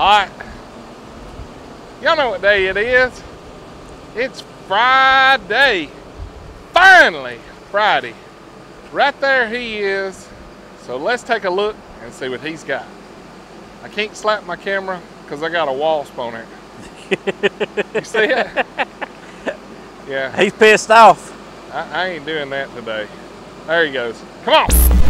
hot. Y'all know what day it is. It's Friday. Finally, Friday. Right there he is. So let's take a look and see what he's got. I can't slap my camera because I got a wasp on it. you see it? Yeah, He's pissed off. I, I ain't doing that today. There he goes. Come on.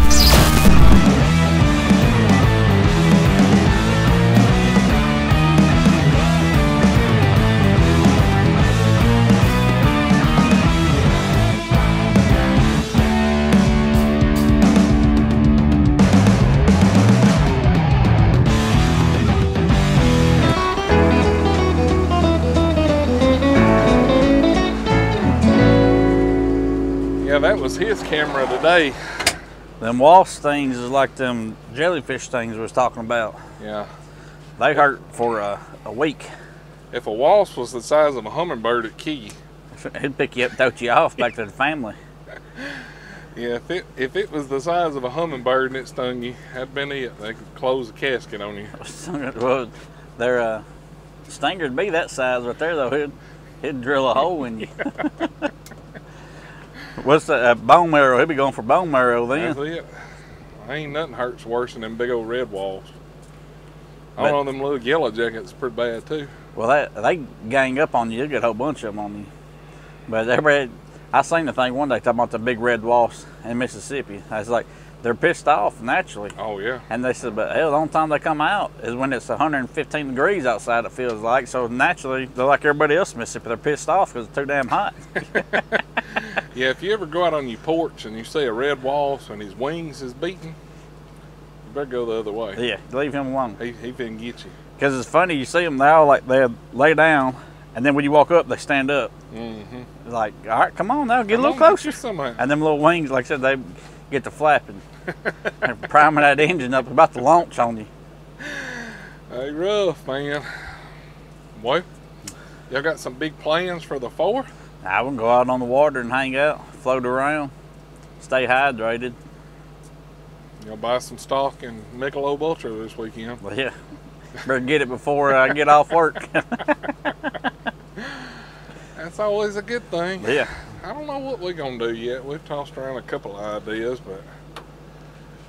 Was his camera today. Them wasp things is like them jellyfish things we was talking about. Yeah. They hurt for a, a week. If a wasp was the size of a hummingbird at Key, It'd pick you up, throw you off back to the family. yeah, if it if it was the size of a hummingbird and it stung you, that'd been it. They could close the casket on you. well, their uh, stinger'd be that size right there though. It'd, it'd drill a hole in you. What's that? Uh, bone marrow. He'd be going for bone marrow then. That's it. Ain't nothing hurts worse than them big old red walls. I don't know them little yellow jackets pretty bad too. Well, they, they gang up on you. You get a whole bunch of them on you. But everybody, I seen the thing one day talking about the big red wasps in Mississippi. I was like, they're pissed off naturally. Oh yeah. And they said, but hell, the only time they come out is when it's 115 degrees outside, it feels like. So naturally, they're like everybody else in Mississippi. They're pissed off because it's too damn hot. Yeah, if you ever go out on your porch and you see a red wasp and his wings is beating, you better go the other way. yeah, leave him alone. He he finna get you. Because it's funny, you see them, they all like, they lay down, and then when you walk up, they stand up. Mm-hmm. Like, all right, come on now, get a little closer. somehow. And them little wings, like I said, they get to flapping. and priming that engine up, about to launch on you. Hey, rough man. Boy, y'all got some big plans for the fourth? I would go out on the water and hang out, float around, stay hydrated. Y'all buy some stock in Michelob Ultra this weekend. But yeah, better get it before I get off work. That's always a good thing. yeah, I don't know what we're gonna do yet. We've tossed around a couple of ideas, but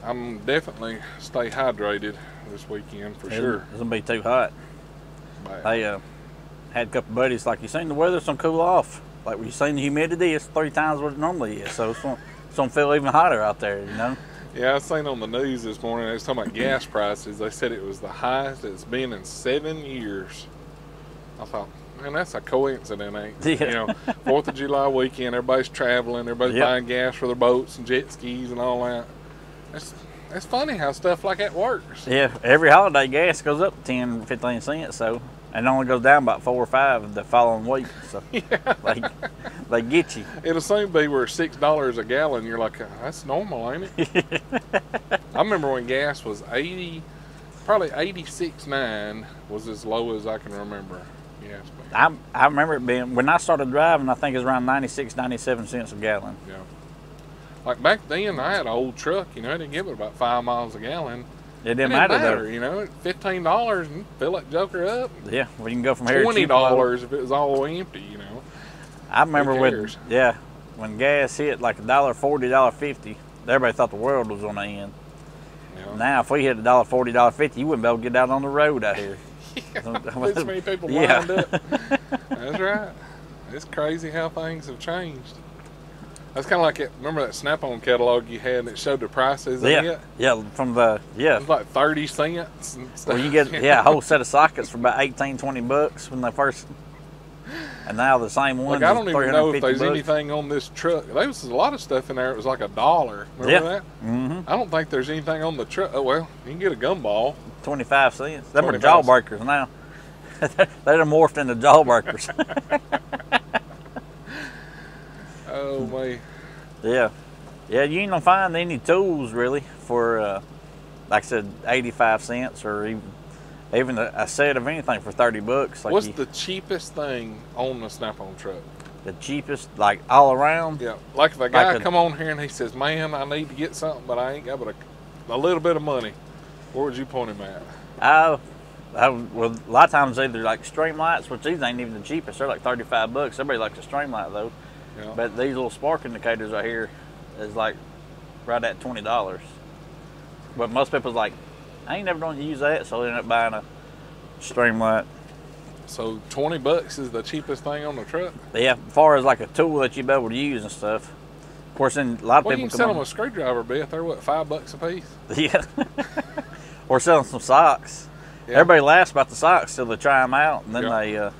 I'm definitely stay hydrated this weekend for it's, sure. it's gonna be too hot. But I uh, had a couple buddies like, you seen the weather's gonna cool off. Like you seen the humidity, it's three times what it normally is. So it's gonna, gonna feel even hotter out there, you know. yeah, I seen on the news this morning. They was talking about gas prices. They said it was the highest it's been in seven years. I thought, man, that's a coincidence, ain't it? Yeah. You know, Fourth of July weekend, everybody's traveling, everybody's Yep. buying gas for their boats and jet skis and all that. That's that's funny how stuff like that works. Yeah, every holiday gas goes up 10, 15 cents, so and it only goes down about four or five the following week. So they, they get you. It'll soon be where six dollars a gallon. You're like, ah, that's normal, ain't it? I remember when gas was eighty, probably eighty six nine was as low as I can remember. Yes, man. I, I remember it being when I started driving. I think it was around 96, 97 cents a gallon. Yeah. Like back then, I had an old truck. You know, I didn't give it about five miles a gallon. It didn't matter, though. You know, fifteen dollars and fill that joker up. Yeah, we can go from here. Twenty dollars if it was all empty. You know. I remember when yeah, when gas hit like a dollar forty, dollar fifty. Everybody thought the world was on the end. Know? Now, if we hit a dollar forty, dollar fifty, you wouldn't be able to get out on the road out here. this many people Yeah. lined up. That's right. It's crazy how things have changed. That's kind of like it. Remember that Snap-on catalog you had that showed the prices? Yeah, it? yeah, from the yeah. It was like thirty cents. And stuff. Well, you get yeah a whole set of sockets for about 18, 20 bucks when they first, and now the same ones. Like I don't even know if there's bucks. anything on this truck. There was a lot of stuff in there. It was like a dollar. Remember Yeah. that? Mm-hmm. I don't think there's anything on the truck. Oh well, you can get a gumball. Twenty five cents. Them are 25 jawbreakers now. They're morphed into jawbreakers. Oh my. yeah, yeah. You ain't gonna find any tools really for, uh, like I said, eighty five cents or even even a, a set of anything for thirty bucks. Like What's you- the cheapest thing on the Snap-on truck? the cheapest, like all around? Yeah, like if a guy a- come on here and he says, "Man, I need to get something, but I ain't got but a, a little bit of money," where would you point him at? Uh, I, well, a lot of times either like Streamlights, which these ain't even the cheapest. They're like thirty-five bucks. Everybody likes a Streamlight though. Yeah. But these little spark indicators right here is like right at twenty dollars. But most people's like, I ain't never going to use that, so they end up buying a Streamlight. so twenty bucks is the cheapest thing on the truck. Yeah, as far as like a tool that you be able to use and stuff. Of course, then a lot of Well, you people can sell them a screwdriver bit. They're what five bucks a piece. Yeah. or selling some socks. Yeah. Everybody laughs about the socks till they try them out, and then Yeah. they. Uh,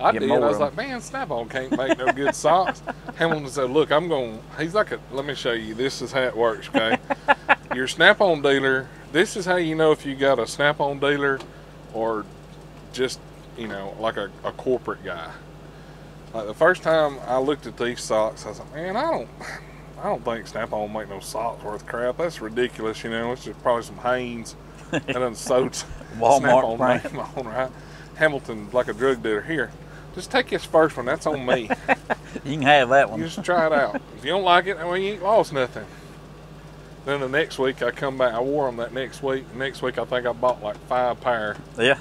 I did. I was of like, man, Snap-on can't make no good socks. Hamilton said, look, I'm going. He's like, a, let me show you. This is how it works. Okay, your Snap-on dealer. This is how you know if you got a Snap-on dealer, or just you know like a, a corporate guy. Like the first time I looked at these socks, I was like, man, I don't. I don't think Snap-on will make no socks worth crap. That's ridiculous, you know. It's just probably some Hanes and then sewed Walmart Snap-on name on right. Hamilton, like a drug dealer. Here, just take this first one. That's on me. you can have that one. you just try it out. If you don't like it, well, you ain't lost nothing. Then the next week I come back. I wore them that next week. Next week I think I bought like five pair, Yeah,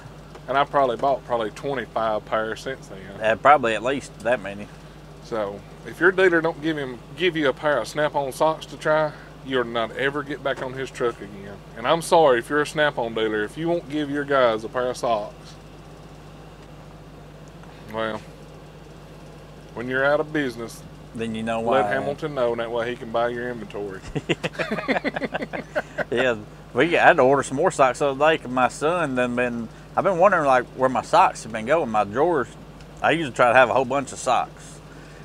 and I probably bought probably 25 pairs since then. uh, probably at least that many. So if your dealer don't give him give you a pair of Snap-on socks to try, you'll not ever get back on his truck again. And I'm sorry if you're a Snap-on dealer if you won't give your guys a pair of socks. Well, when you're out of business, Then you know why. let Hamilton know, and that way he can buy your inventory. Yeah, we I had to order some more socks the other day 'cause my son then been. I've been wondering like where my socks have been going. My drawers. I usually try to have a whole bunch of socks,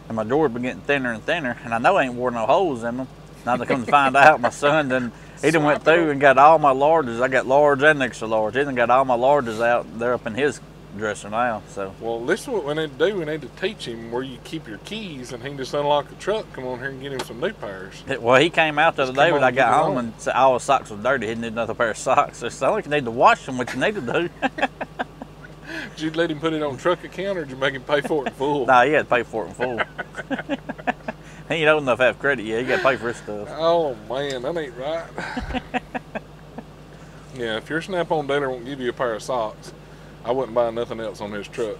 and my drawers been getting thinner and thinner. And I know I ain't wore no holes in them. Now they come to find out, my son then he done went through and got all my larges. I got large and extra large. He done got all my larges out. They're up in his dresser now. So Well, this is what we need to do. We need to teach him where you keep your keys, and he can just unlock the truck, come on here and get him some new pairs. Well, he came out the other Just day when I got home and said all his socks was dirty. He needed another pair of socks. So I said, I think you need to wash them, what you need to do. Did you let him put it on truck account, or did you make him pay for it in full? nah, he had to pay for it in full. he ain't old enough to have credit yet. He got to pay for his stuff. Oh man, that ain't right. yeah, if your Snap-on dealer won't give you a pair of socks, I wouldn't buy nothing else on his truck.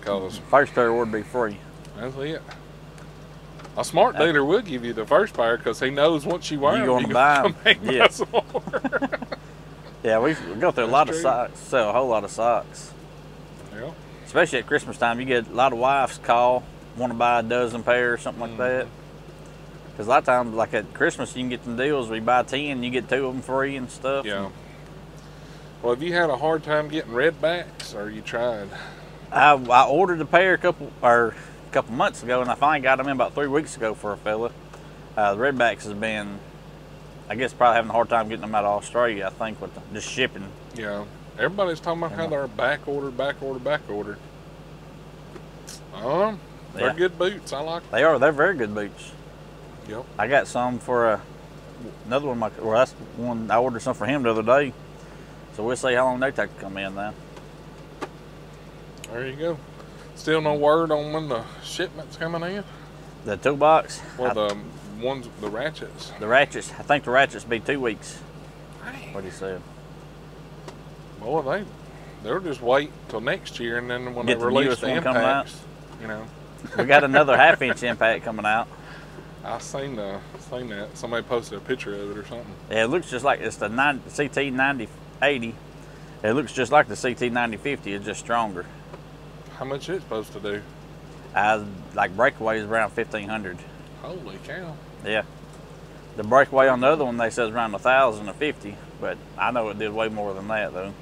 Cause First pair would be free. that's it. A smart dealer will give you the first pair because he knows once you wear You them, gonna you buy can 'em. come back and Yeah. buy some more. Yeah, we we go through a lot of socks. Sell a whole lot of socks. yeah. Especially at Christmas time, you get a lot of wives call, want to buy a dozen pair or something like that. Mm-hmm. Because a lot of times, like at Christmas, you can get some deals where you buy 10, you get two of them free and stuff. Yeah. Well, have you had a hard time getting redbacks, or you tried? I, I ordered a pair a couple or a couple months ago, and I finally got them in about three weeks ago for a fella. Uh, the Redbacks has been, I guess, probably having a hard time getting them out of Australia. I think with the, just shipping. Yeah. Everybody's talking about how they're back ordered, back ordered, back ordered. Um, they're Yeah. good boots. I like. Them. They are. They're very good boots. Yep. I got some for uh, another one. of My, well, that's one I ordered some for him the other day. So we'll see how long they take to come in then. There you go. Still no word on when the shipment's coming in. The toolbox, Well, the ones, the ratchets. the ratchets. I think the ratchets be two weeks. What he said. Boy, they they'll just wait till next year, and then when Get they the release the one coming out. impacts, you know. We got another half inch impact coming out. I seen the seen that somebody posted a picture of it or something. Yeah, it looks just like it's the 9, CT 9080. It looks just like the CT 9050. It's just stronger. How much it's supposed to do? I like breakaway is around 1500. Holy cow! Yeah. The breakaway on the other one they says around a thousand or fifty, but I know it did way more than that though.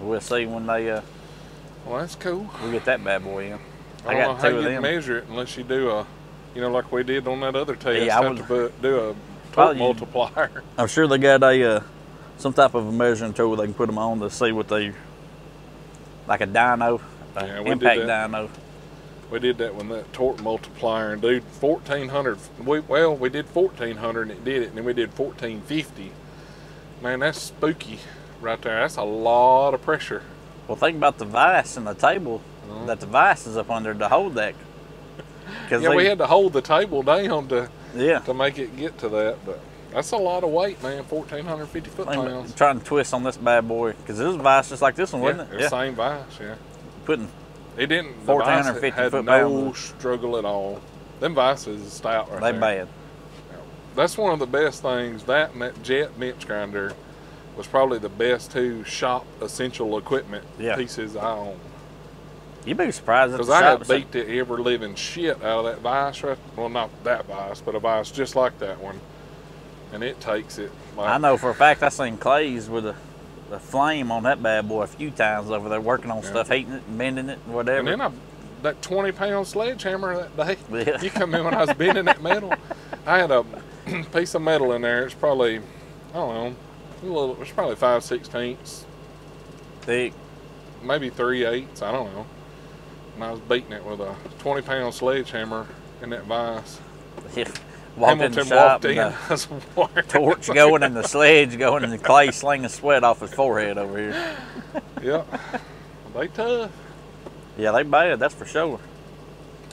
We'll see when they uh, Well, that's cool. we get that bad boy in. I, I don't got know how you them. measure it unless you do a, you know, like we did on that other test. Yeah, I would to do a torque multiplier. I'm sure they got a uh, some type of a measuring tool they can put them on to see what they like a dyno, a Yeah, we did impact that. dyno. We did that with that torque multiplier, and dude, fourteen hundred. We well, we did fourteen hundred, and it did it, and then we did fourteen fifty. Man, that's spooky, right there. That's a lot of pressure. Well, think about the vise and the table Mhm. that the vise is up under to hold that. Yeah, they, we had to hold the table down to yeah, to make it get to that, but That's a lot of weight, man. 1,450 foot I'm pounds. trying to twist on this bad boy because this was vice just like this one, Yeah, wasn't it? it's same vice, yeah. Putting It didn't. 1,450 vice had foot no pounds. struggle at all. Them vices is stout right they there. bad. That's one of the best things. That and that jet bench grinder was probably the best two shop essential equipment Yeah. pieces I own. You'd be surprised Because I have beat the ever living shit out of that vice. Right? Well, not that vice, but a vice just like that one. And it takes it. Like, I know for a fact I seen Clay's with a, a flame on that bad boy a few times over there working on Yeah. stuff, heating it and bending it and whatever. And then I, that 20 pound sledgehammer that day, Yeah. you come in when I was bending that metal. I had a piece of metal in there. It's probably, I don't know, a little, it's probably 5 sixteenths, Thick. maybe 3 eighths, I don't know. And I was beating it with a 20 pound sledgehammer in that vise. Yeah. Walked in the shop walked in. and I was wondering- the torch going and the sledge going and the Clay slinging sweat off his forehead over here. Yeah. They tough. Yeah, they bad, that's for sure.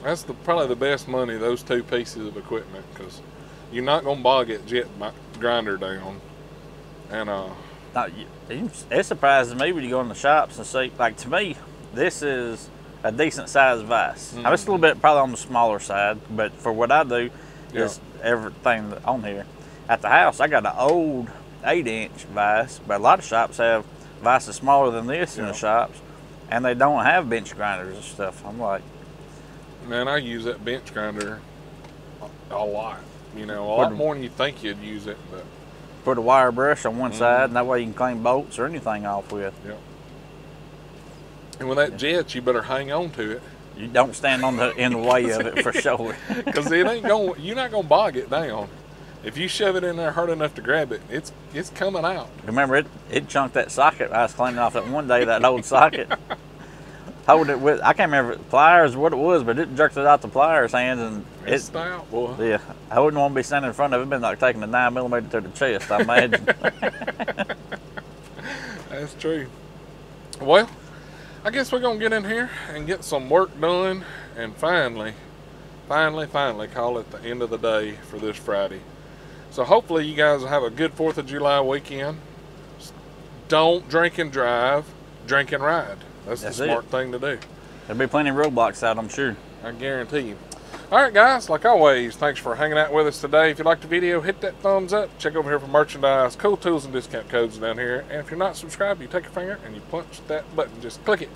That's the probably the best money those two pieces of equipment because you're not gonna bog that jet grinder down, and uh, Now, you- you- it surprises me when you go in the shops and see, like to me, this is a decent sized vise. Now, it's a little bit probably on the smaller side, but for what I do, Yeah. is everything on here. At the house, I got an old eight inch vise, but a lot of shops have vices smaller than this in the shops, and they don't have bench grinders and stuff. I'm like, man, I use that bench grinder a, lot. You know, a lot more than you think you'd use it. But put a wire brush on one Mhm. side, and that way you can clean bolts or anything off with. Yep. and with that jet, you better hang on to it You don't stand on the in the way of it for sure. because it ain't going. You're not gonna bog it down. If you shove it in there hard enough to grab it, it's it's coming out. Remember it? It chunked that socket. I was cleaning off that one day. That old socket. Hold it with. I can't remember pliers what it was, but it jerked it out the pliers hands and It's it. stout, boy. Yeah, I wouldn't want to be standing in front of it. It'd been like taking a nine millimeter to the chest. I imagine. That's true. Well, I guess we're gonna get in here and get some work done, and finally, finally, finally, call it the end of the day for this Friday. So hopefully, you guys will have a good Fourth of July weekend. Don't drink and drive, drink and ride. That's, That's the it. smart thing to do. There'll be plenty of roadblocks out, I'm sure. I guarantee you. All right, guys, like always, thanks for hanging out with us today. If you liked the video, hit that thumbs up. Check over here for merchandise, cool tools, and discount codes down here. And if you're not subscribed, you take your finger and you punch that button. Just click it.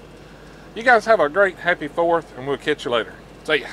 You guys have a great, happy 4th, and we'll catch you later. See ya.